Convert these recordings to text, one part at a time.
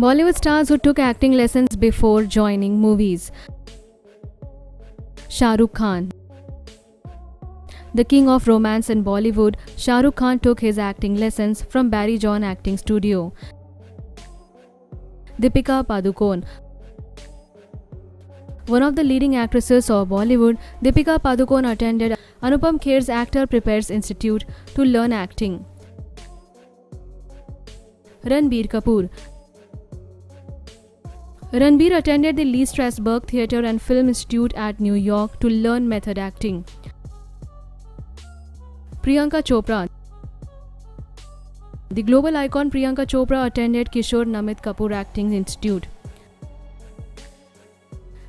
Bollywood stars who took acting lessons before joining movies. Shah Rukh Khan. The king of romance in Bollywood, Shah Rukh Khan took his acting lessons from Barry John Acting Studio. Deepika Padukone. One of the leading actresses of Bollywood, Deepika Padukone attended Anupam Kher's Actor Prepares Institute to learn acting. Ranbir Kapoor Ranbir attended the Lee Strasberg Theatre and Film Institute at New York to learn method acting. Priyanka Chopra The global icon Priyanka Chopra attended Kishore Namit Kapoor Acting Institute.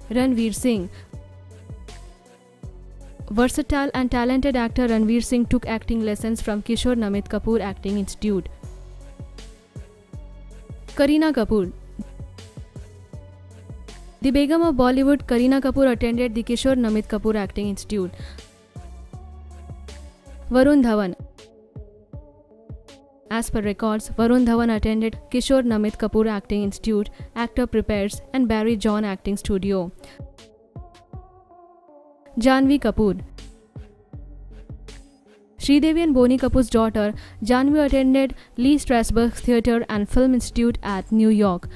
Ranveer Singh Versatile and talented actor Ranveer Singh took acting lessons from Kishore Namit Kapoor Acting Institute. Kareena Kapoor The Begum of Bollywood, Kareena Kapoor attended the Kishore Namit Kapoor Acting Institute. Varun Dhawan As per records, Varun Dhawan attended Kishore Namit Kapoor Acting Institute, Actor Prepares, and Barry John Acting Studio. Janvi Kapoor Sridevi and Boney Kapoor's daughter, Janvi attended Lee Strasberg Theatre and Film Institute at New York.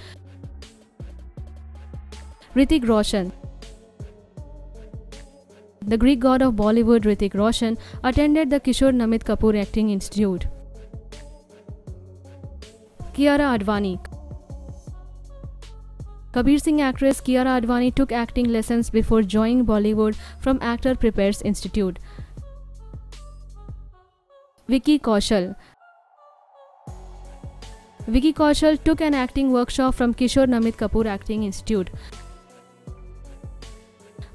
Hrithik Roshan The Greek god of Bollywood, Hrithik Roshan, attended the Kishore Namit Kapoor Acting Institute. Kiara Advani Kabir Singh actress Kiara Advani took acting lessons before joining Bollywood from Actor Prepares Institute. Vicky Kaushal Vicky Kaushal took an acting workshop from Kishore Namit Kapoor Acting Institute.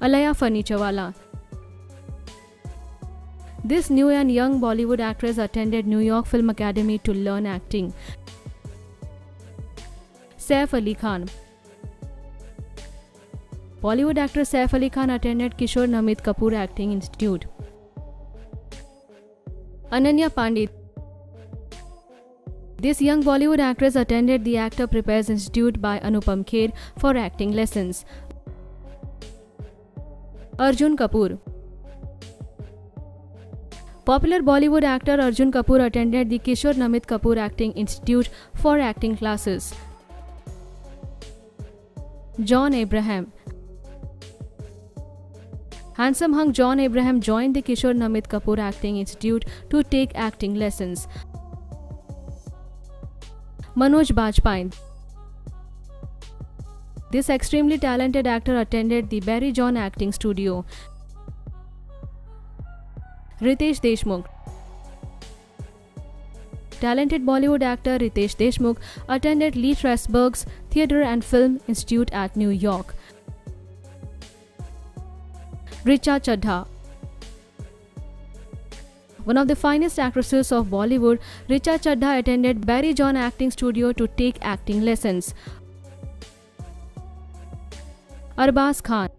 Alaya Furniturewala This new and young Bollywood actress attended New York Film Academy to learn acting. Saif Ali Khan Bollywood actor Saif Ali Khan attended Kishore Namit Kapoor Acting Institute. Ananya Pandit This young Bollywood actress attended the Actor Prepares Institute by Anupam Kher for acting lessons. Arjun Kapoor. Popular Bollywood actor Arjun Kapoor attended the Kishore Namit Kapoor acting institute for acting classes. John Abraham. Handsome hunk John Abraham join the Kishore Namit Kapoor acting institute to take acting lesson Manoj Bajpai. This extremely talented actor attended the Barry John Acting Studio. Riteish Deshmukh Talented Bollywood actor Riteish Deshmukh attended Lee Strasberg's Theatre and Film Institute at New York. Richa Chadha one of the finest actresses of Bollywood, Richa Chadha attended Barry John Acting Studio to take acting lessons. Arbaz Khan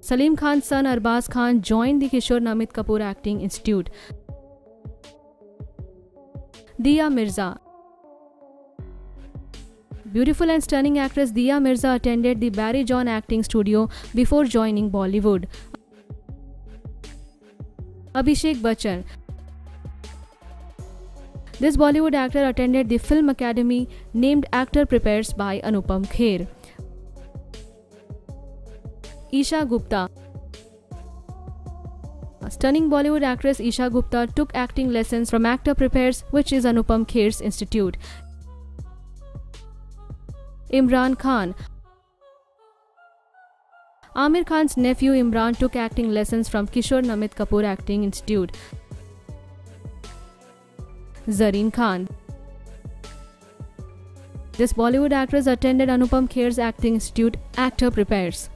Salim Khan's son Arbaz Khan joined the Kishore Namit Kapoor Acting Institute. Diya Mirza Beautiful and stunning actress Diya Mirza attended the Barry John Acting Studio before joining Bollywood. Abhishek Bachchan This Bollywood actor attended the Film Academy named Actor Prepares by Anupam Kher. Esha Gupta stunning Bollywood actress Esha Gupta took acting lessons from Actor Prepares, which is Anupam Kher's institute. Imran Khan Aamir Khan's nephew Imran took acting lessons from Kishore Namit Kapoor Acting Institute. Zareen Khan This Bollywood actress attended Anupam Kher's Acting Institute Actor Prepares.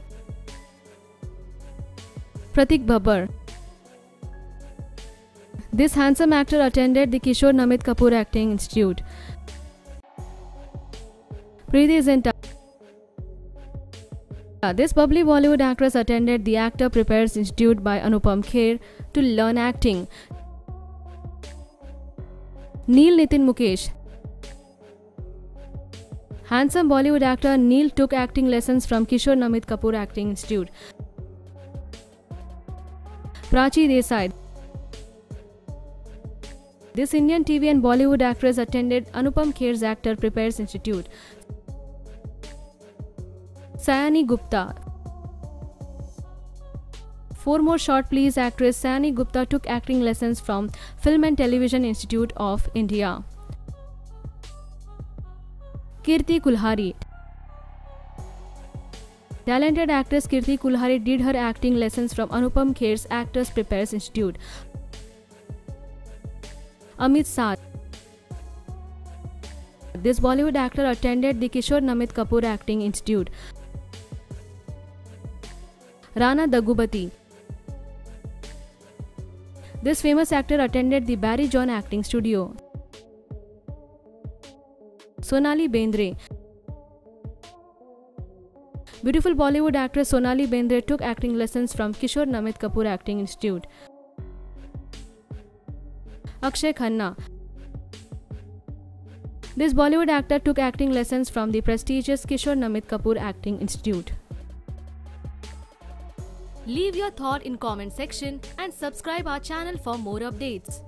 Prateik Babbar This handsome actor attended the Kishore Namit Kapoor Acting Institute. Preity Zinta This bubbly Bollywood actress attended the Actor Prepares Institute by Anupam Kher to learn acting. Neil Nitin Mukesh Handsome Bollywood actor Neil took acting lessons from Kishore Namit Kapoor Acting Institute. Prachi Desai This Indian TV and Bollywood actress attended Anupam Kher's Actor Prepares Institute. Sayani Gupta Four More Shots Please actress Sayani Gupta took acting lessons from Film and Television Institute of India. Kirti Kulhari Talented actress Kirti Kulhari did her acting lessons from Anupam Kher's Actors Prepares Institute. Amit Sadh This Bollywood actor attended the Kishore Namit Kapoor Acting Institute. Rana Daggubati This famous actor attended the Barry John Acting Studio. Sonali Bendre Beautiful Bollywood actress Sonali Bendre took acting lessons from Kishore Namit Kapoor Acting Institute. Akshaye Khanna This Bollywood actor took acting lessons from the prestigious Kishore Namit Kapoor Acting Institute. Leave your thought in comment section and subscribe our channel for more updates.